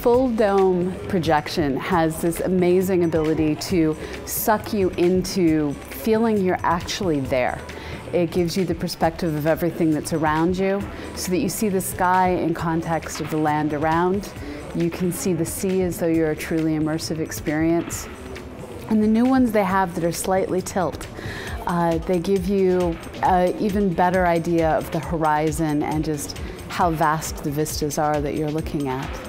full dome projection has this amazing ability to suck you into feeling you're actually there. It gives you the perspective of everything that's around you so that you see the sky in context of the land around. You can see the sea as though you're a truly immersive experience. And the new ones they have that are slightly tilt, uh, they give you an even better idea of the horizon and just how vast the vistas are that you're looking at.